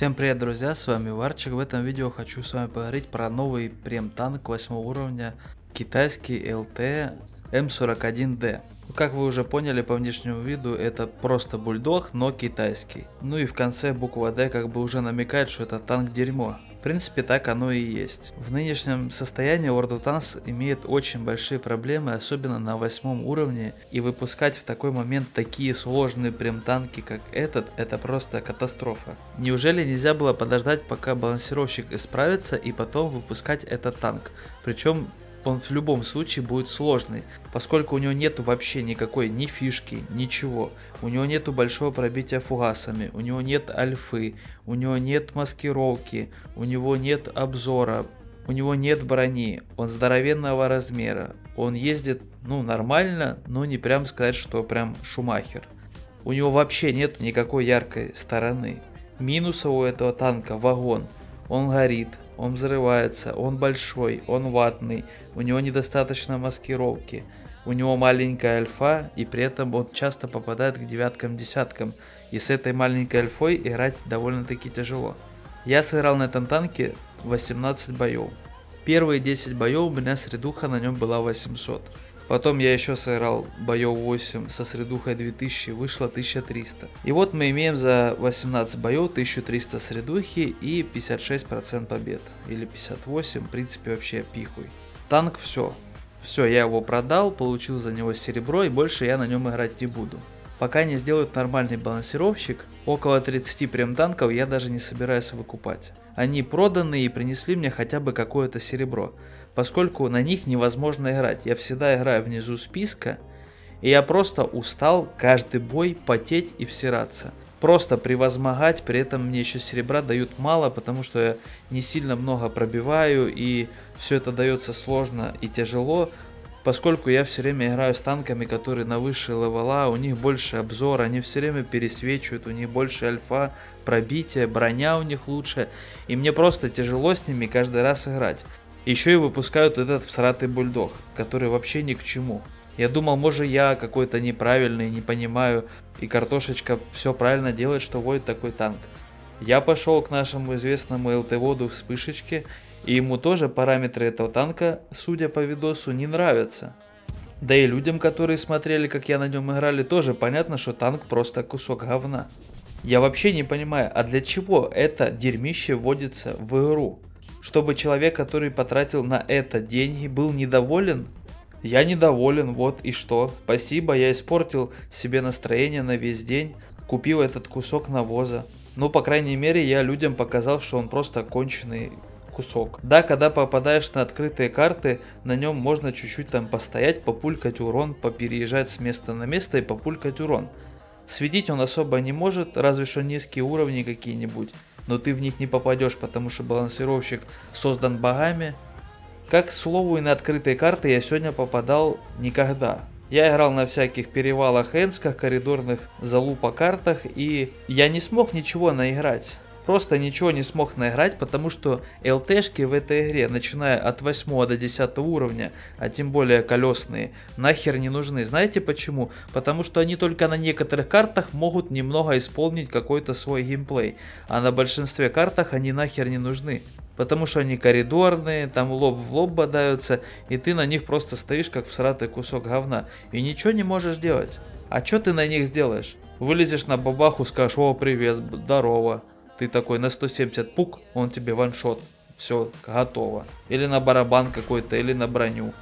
Всем привет, друзья, с вами Варчик. В этом видео хочу с вами поговорить про новый прем-танк 8 уровня, китайский LT М41D. Как вы уже поняли по внешнему виду, это просто бульдог, но китайский. Ну и в конце буква D как бы уже намекает, что это танк дерьмо. В принципе, так оно и есть. В нынешнем состоянии World of Tanks имеет очень большие проблемы, особенно на восьмом уровне, и выпускать в такой момент такие сложные прям танки, как этот, это просто катастрофа. Неужели нельзя было подождать, пока балансировщик исправится, и потом выпускать этот танк? Причем он в любом случае будет сложный, поскольку у него нет вообще никакой ни фишки, ничего. У него нету большого пробития фугасами, у него нет альфы, у него нет маскировки, у него нет обзора, у него нет брони, он здоровенного размера, он ездит, ну, нормально, но не прям сказать, что прям шумахер. У него вообще нет никакой яркой стороны. Минуса у этого танка вагон. Он горит, он взрывается, он большой, он ватный, у него недостаточно маскировки, у него маленькая альфа, и при этом он часто попадает к девяткам-десяткам, и с этой маленькой альфой играть довольно-таки тяжело. Я сыграл на этом танке 18 боев. Первые 10 боев у меня средуха на нем была 800. Потом я еще сыграл боев 8 со средухой 2000, вышло 1300. И вот мы имеем за 18 боев 1300 средухи и 56% побед. Или 58, в принципе вообще пихуй. Танк все. Все, я его продал, получил за него серебро и больше я на нем играть не буду. Пока не сделают нормальный балансировщик, около 30 прем танков я даже не собираюсь выкупать. Они проданы и принесли мне хотя бы какое-то серебро поскольку на них невозможно играть. Я всегда играю внизу списка, и я просто устал каждый бой потеть и всираться. Просто превозмогать, при этом мне еще серебра дают мало, потому что я не сильно много пробиваю, и все это дается сложно и тяжело, поскольку я все время играю с танками, которые на высшие левела, у них больше обзора, они все время пересвечивают, у них больше альфа, пробитие, броня у них лучше, и мне просто тяжело с ними каждый раз играть. Еще и выпускают этот всратый бульдог, который вообще ни к чему. Я думал, может я какой-то неправильный, не понимаю, и картошечка все правильно делает, что водит такой танк. Я пошел к нашему известному ЛТ-воду вспышечке, и ему тоже параметры этого танка, судя по видосу, не нравятся. Да и людям, которые смотрели, как я на нем играли, тоже понятно, что танк просто кусок говна. Я вообще не понимаю, а для чего это дерьмище вводится в игру? чтобы человек, который потратил на это деньги, был недоволен? Я недоволен, вот и что. Спасибо, я испортил себе настроение на весь день, купил этот кусок навоза. Ну, по крайней мере, я людям показал, что он просто конченый кусок. Да, когда попадаешь на открытые карты, на нем можно чуть-чуть там постоять, популькать урон, попереезжать с места на место и популькать урон. Светить он особо не может, разве что низкие уровни какие-нибудь но ты в них не попадешь, потому что балансировщик создан богами. Как, к слову, и на открытые карты я сегодня попадал никогда. Я играл на всяких перевалах, энсках, коридорных залупа картах, и я не смог ничего наиграть просто ничего не смог наиграть, потому что ЛТшки в этой игре, начиная от 8 до 10 уровня, а тем более колесные, нахер не нужны. Знаете почему? Потому что они только на некоторых картах могут немного исполнить какой-то свой геймплей, а на большинстве картах они нахер не нужны. Потому что они коридорные, там лоб в лоб бодаются, и ты на них просто стоишь как всратый кусок говна, и ничего не можешь делать. А что ты на них сделаешь? Вылезешь на бабаху, скажешь, о, привет, здорово. Ты такой на 170 пук, он тебе ваншот. Все, готово. Или на барабан какой-то, или на броню.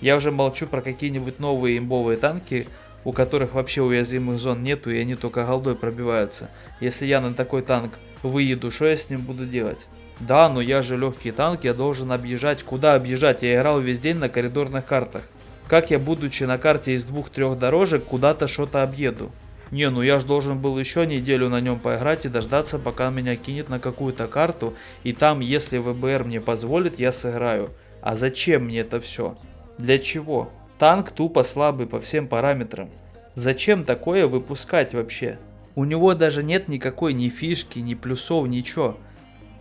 Я уже молчу про какие-нибудь новые имбовые танки, у которых вообще уязвимых зон нету, и они только голдой пробиваются. Если я на такой танк выеду, что я с ним буду делать? Да, но я же легкий танк, я должен объезжать. Куда объезжать? Я играл весь день на коридорных картах. Как я, будучи на карте из двух-трех дорожек, куда-то что-то объеду? Не, ну я же должен был еще неделю на нем поиграть и дождаться, пока меня кинет на какую-то карту. И там, если ВБР мне позволит, я сыграю. А зачем мне это все? Для чего? Танк тупо слабый по всем параметрам. Зачем такое выпускать вообще? У него даже нет никакой ни фишки, ни плюсов, ничего.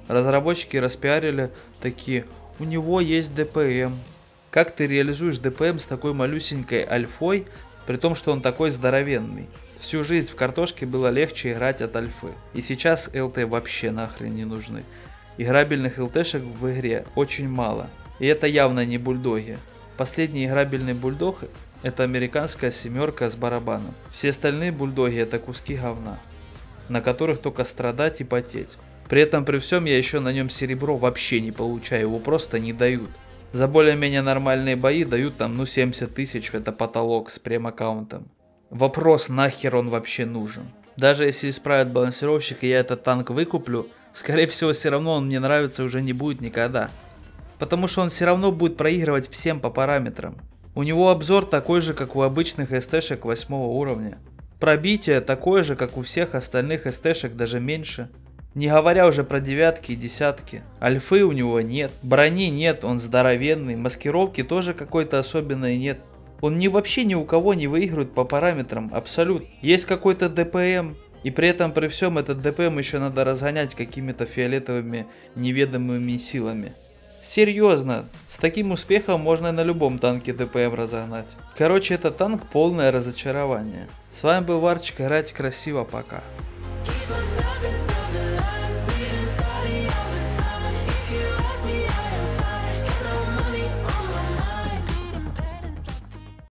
Разработчики распиарили такие, у него есть ДПМ. Как ты реализуешь ДПМ с такой малюсенькой альфой, при том, что он такой здоровенный. Всю жизнь в картошке было легче играть от альфы. И сейчас ЛТ вообще нахрен не нужны. Играбельных ЛТшек в игре очень мало. И это явно не бульдоги. Последний играбельный бульдог это американская семерка с барабаном. Все остальные бульдоги это куски говна, на которых только страдать и потеть. При этом при всем я еще на нем серебро вообще не получаю, его просто не дают. За более-менее нормальные бои дают там ну 70 тысяч, это потолок с прем-аккаунтом. Вопрос, нахер он вообще нужен. Даже если исправят балансировщик и я этот танк выкуплю, скорее всего все равно он мне нравится уже не будет никогда. Потому что он все равно будет проигрывать всем по параметрам. У него обзор такой же, как у обычных СТшек 8 уровня. Пробитие такое же, как у всех остальных СТшек, даже меньше. Не говоря уже про девятки и десятки. Альфы у него нет, брони нет, он здоровенный, маскировки тоже какой-то особенной нет. Он ни вообще ни у кого не выигрывает по параметрам, абсолют. Есть какой-то ДПМ, и при этом при всем этот ДПМ еще надо разгонять какими-то фиолетовыми неведомыми силами. Серьезно, с таким успехом можно на любом танке ДПМ разогнать. Короче, это танк полное разочарование. С вами был Варчик, играйте красиво, пока.